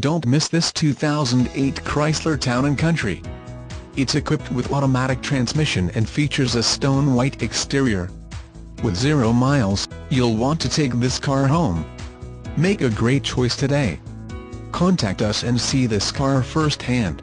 Don't miss this 2008 Chrysler Town & Country. It's equipped with automatic transmission and features a stone white exterior. With zero miles, you'll want to take this car home. Make a great choice today. Contact us and see this car firsthand.